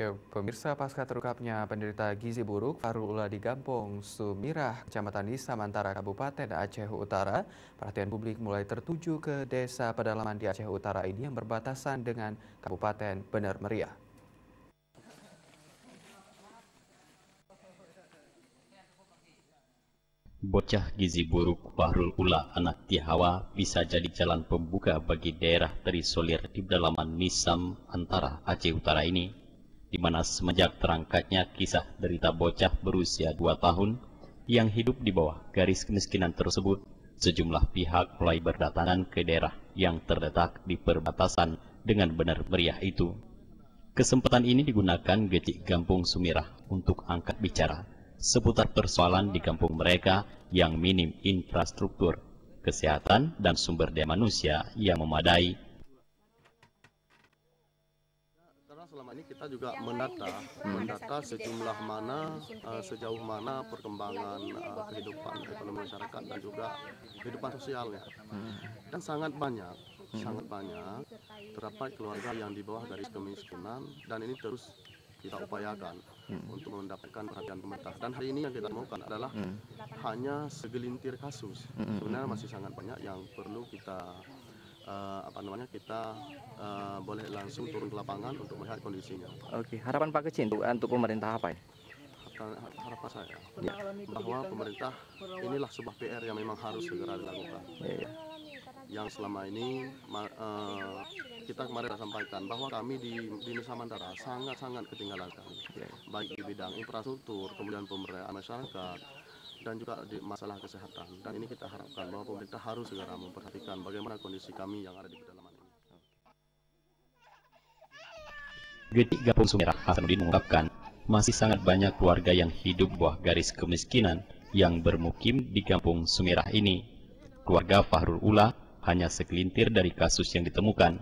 Oke, pemirsa pasca terungkapnya penderita gizi buruk Farul Ula di Gampong Sumirah, Kecamatan Nisa Mantara, Kabupaten Aceh Utara, perhatian publik mulai tertuju ke desa pedalaman di Aceh Utara ini yang berbatasan dengan Kabupaten Bener Meriah. Bocah gizi buruk Fahrul Ula anak Tihawa bisa jadi jalan pembuka bagi daerah terisolir di pedalaman Nisam antara Aceh Utara ini, di mana semenjak terangkatnya kisah derita bocah berusia 2 tahun yang hidup di bawah garis kemiskinan tersebut, sejumlah pihak mulai berdatangan ke daerah yang terletak di perbatasan dengan benar meriah itu. Kesempatan ini digunakan Getik Gampung Sumirah untuk angkat bicara seputar persoalan di kampung mereka yang minim infrastruktur, kesehatan, dan sumber daya manusia yang memadai. Selama ini kita juga mendata, mendata sejumlah mana, uh, sejauh mana perkembangan uh, kehidupan ekonomi masyarakat dan juga kehidupan sosialnya. Dan sangat banyak, sangat banyak terdapat keluarga yang di bawah garis kemiskinan dan ini terus kita upayakan hmm. untuk mendapatkan perhatian pemerintah. Dan hari ini yang kita temukan adalah hmm. hanya segelintir kasus. Hmm. Sebenarnya masih sangat banyak yang perlu kita uh, apa namanya kita uh, boleh langsung turun ke lapangan untuk melihat kondisinya. Oke, harapan Pak Kecil untuk untuk pemerintah apa ya? Harapan saya ya. bahwa pemerintah inilah sebuah PR yang memang harus segera dilakukan. Ya, ya yang selama ini uh, kita kemarin sampaikan bahwa kami di, di Nusa Mandara sangat-sangat ketinggalan baik di bidang infrastruktur, kemudian pemberdayaan masyarakat, dan juga di masalah kesehatan. Dan ini kita harapkan bahwa pemerintah harus segera memperhatikan bagaimana kondisi kami yang ada di pedalaman ini. Getik Gapung Sumerah Hasanuddin mengungkapkan, masih sangat banyak keluarga yang hidup bawah garis kemiskinan yang bermukim di kampung Sumerah ini. Keluarga Fahrul Ula hanya segelintir dari kasus yang ditemukan.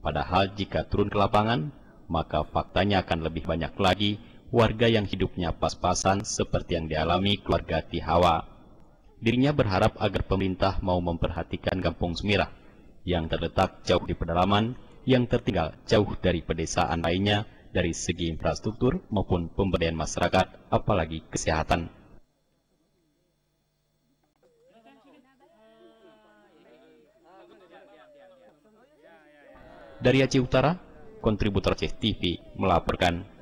Padahal jika turun ke lapangan, maka faktanya akan lebih banyak lagi warga yang hidupnya pas-pasan seperti yang dialami keluarga Tihawa. Dirinya berharap agar pemerintah mau memperhatikan Kampung Semirah yang terletak jauh di pedalaman, yang tertinggal jauh dari pedesaan lainnya dari segi infrastruktur maupun pemberdayaan masyarakat, apalagi kesehatan. Dari Aceh Utara, kontributor Aceh TV melaporkan.